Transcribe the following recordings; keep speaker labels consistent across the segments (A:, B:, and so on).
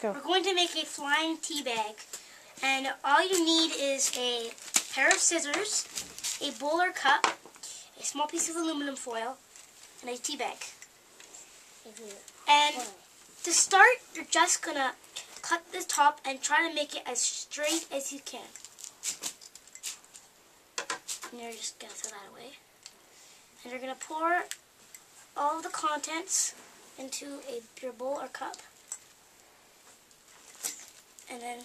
A: go.
B: We're going to make a flying tea bag. And all you need is a pair of scissors, a bowl or cup, a small piece of aluminum foil, and a tea bag. And to start, you're just going to cut the top and try to make it as straight as you can. And you're just going to throw that away. And you're going to pour all the contents into a your bowl or cup. And then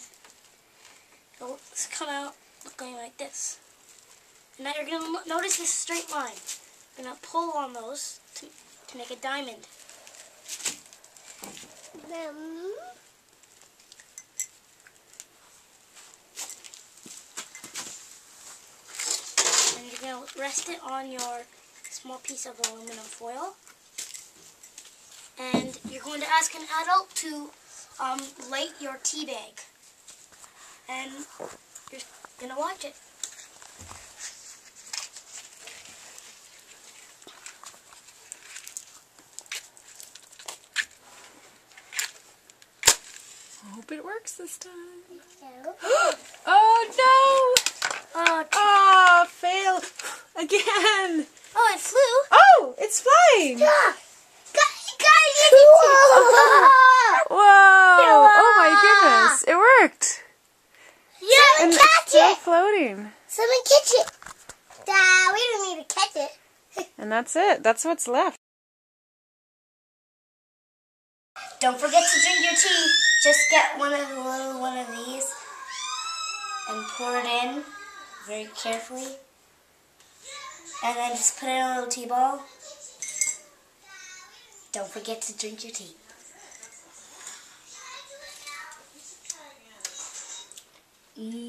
B: it'll come out looking like this. And now you're going to notice this straight line. You're going to pull on those to, to make a diamond.
C: Then
B: And you're going to rest it on your small piece of aluminum foil. And you're going to ask an adult to um, light your tea bag. And you're going to watch it.
A: I hope it works this time.
C: so.
A: Oh no!
B: Oh, t-
A: Oh, fail again.
B: oh it flew.
A: Oh, it's flying.
C: Ah,
A: Whoa! Oh my goodness, it worked. And
C: catch
A: it's still
C: it.
A: floating.
C: Someone catch it. Dad, we don't need to catch it.
A: And that's it. That's what's left.
B: Don't forget to drink your tea. Just get one of the little one of these and pour it in very carefully. And then just put it in a little tea ball. Don't forget to drink your tea. Mmm.